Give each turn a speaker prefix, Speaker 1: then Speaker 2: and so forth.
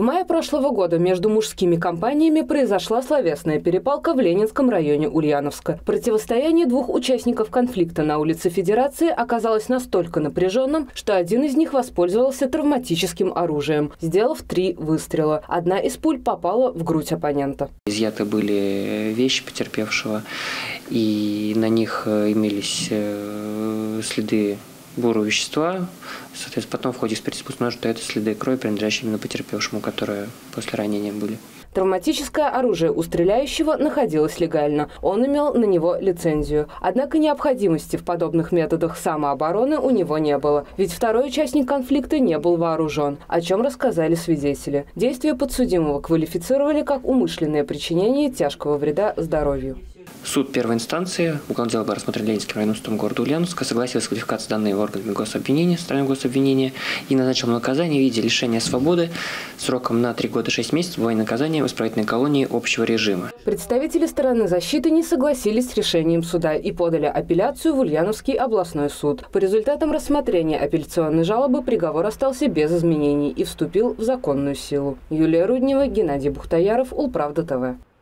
Speaker 1: В мае прошлого года между мужскими компаниями произошла словесная перепалка в Ленинском районе Ульяновска. Противостояние двух участников конфликта на улице Федерации оказалось настолько напряженным, что один из них воспользовался травматическим оружием, сделав три выстрела. Одна из пуль попала в грудь оппонента.
Speaker 2: Изъяты были вещи потерпевшего, и на них имелись э, следы бурого вещества. Соответственно, потом в ходе экспертизы установлено, что это следы крови, принадлежащие именно потерпевшему, которые после ранения были.
Speaker 1: Травматическое оружие у стреляющего находилось легально. Он имел на него лицензию. Однако необходимости в подобных методах самообороны у него не было, ведь второй участник конфликта не был вооружен, о чем рассказали свидетели. Действия подсудимого квалифицировали как умышленное причинение тяжкого вреда здоровью.
Speaker 2: Суд первой инстанции, уголовное дело было рассмотрено Ленинским районным судом города Ульяновска, согласился с квалификацией данной органами гособвинения, стороной гособвинения и назначил наказание в виде лишения свободы сроком на 3 года 6 месяцев военное наказание в исправительной колонии общего режима.
Speaker 1: Представители стороны защиты не согласились с решением суда и подали апелляцию в Ульяновский областной суд. По результатам рассмотрения апелляционной жалобы приговор остался без изменений и вступил в законную силу. Юлия Руднева, Геннадий Бухтаяров, Улправда ТВ.